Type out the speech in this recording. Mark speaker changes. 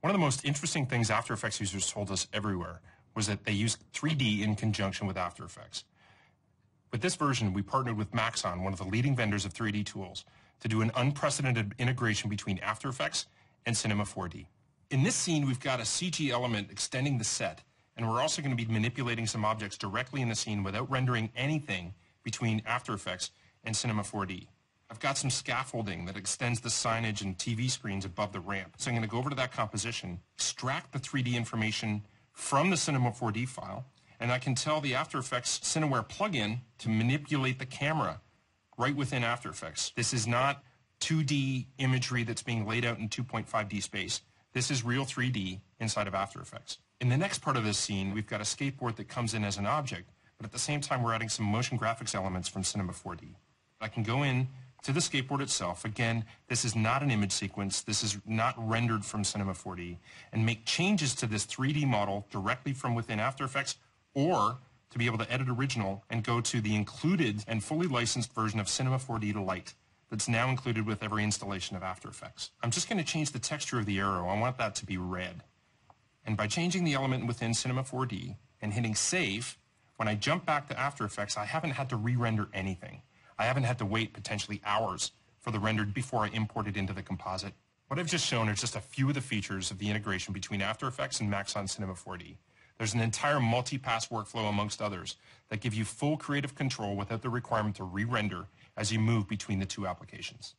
Speaker 1: One of the most interesting things After Effects users told us everywhere was that they use 3D in conjunction with After Effects. With this version, we partnered with Maxon, one of the leading vendors of 3D tools, to do an unprecedented integration between After Effects and Cinema 4D. In this scene, we've got a CG element extending the set, and we're also going to be manipulating some objects directly in the scene without rendering anything between After Effects and Cinema 4D. I've got some scaffolding that extends the signage and TV screens above the ramp. So I'm going to go over to that composition, extract the 3D information from the Cinema 4D file, and I can tell the After Effects Cineware plugin to manipulate the camera right within After Effects. This is not 2D imagery that's being laid out in 2.5D space. This is real 3D inside of After Effects. In the next part of this scene, we've got a skateboard that comes in as an object, but at the same time, we're adding some motion graphics elements from Cinema 4D. I can go in to the skateboard itself. Again, this is not an image sequence. This is not rendered from Cinema 4D. And make changes to this 3D model directly from within After Effects or to be able to edit original and go to the included and fully licensed version of Cinema 4D to Lite that's now included with every installation of After Effects. I'm just going to change the texture of the arrow. I want that to be red. And by changing the element within Cinema 4D and hitting Save, when I jump back to After Effects, I haven't had to re-render anything. I haven't had to wait potentially hours for the rendered before I import it into the composite. What I've just shown are just a few of the features of the integration between After Effects and Maxon Cinema 4D. There's an entire multi-pass workflow amongst others that give you full creative control without the requirement to re-render as you move between the two applications.